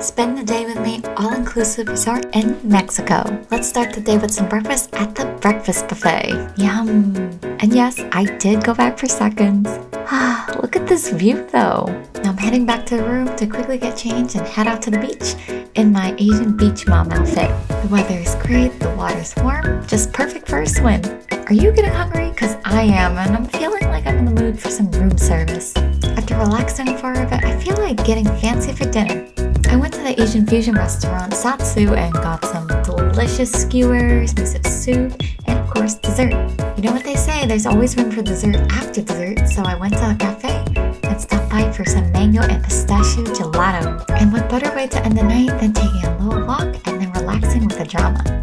Spend the day with me, all inclusive resort in Mexico. Let's start the day with some breakfast at the breakfast buffet. Yum! And yes, I did go back for seconds. Ah, look at this view though. Now I'm heading back to the room to quickly get changed and head out to the beach in my Asian beach mom outfit. The weather is great, the water's warm, just perfect for a swim. Are you getting hungry? Because I am, and I'm feeling like I'm in the mood for some room service. After relaxing for a bit, I feel like getting fancy for dinner. Fusion restaurant Satsu and got some delicious skewers, miso soup, and of course dessert. You know what they say, there's always room for dessert after dessert, so I went to a cafe and stopped by for some mango and pistachio gelato. And what better way to end the night than taking a little walk and then relaxing with a drama.